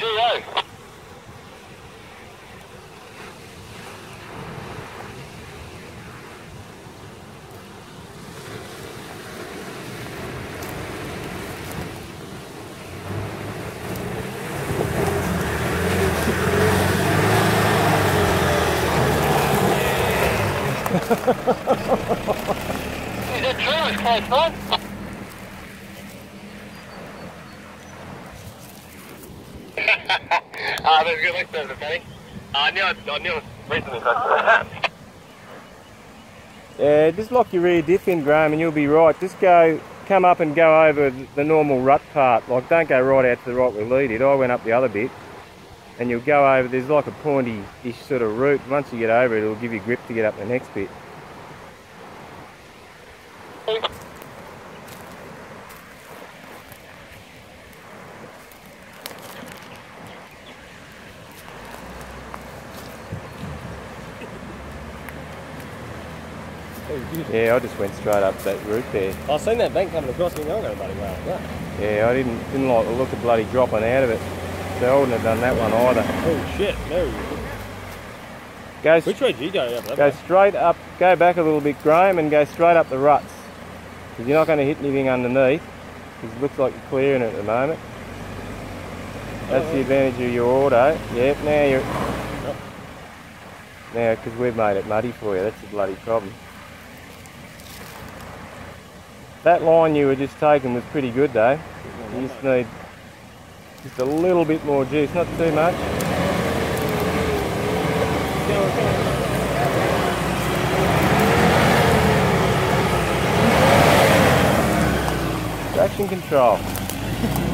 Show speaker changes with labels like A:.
A: GO. Is that true? It's quite fun. Ah, that's good. Thanks, Mr. Fanny. I knew it. I knew it recently.
B: Yeah, just lock your rear diff in, Graham, and you'll be right. Just go, come up and go over the normal rut part. Like, don't go right out to the right where Lee did. I went up the other bit, and you'll go over. There's like a pointy-ish sort of route. Once you get over it, it'll give you grip to get up the next bit. Yeah, I just went straight up that route there.
C: I seen that bank coming across me and I got a bloody well. Yeah.
B: Yeah, I didn't didn't like the look of bloody dropping out of it. So I wouldn't have done that one either.
C: Oh shit, no.
B: Go,
C: Which way did you go up
B: go
C: way?
B: straight up, go back a little bit, Graham, and go straight up the ruts. Because you're not going to hit anything underneath. Because it looks like you're clearing it at the moment. That's the oh. advantage of your auto. Yep, now you're... Now, because we've made it muddy for you, that's a bloody problem. That line you were just taking was pretty good though. You just need just a little bit more juice, not too much. Traction control.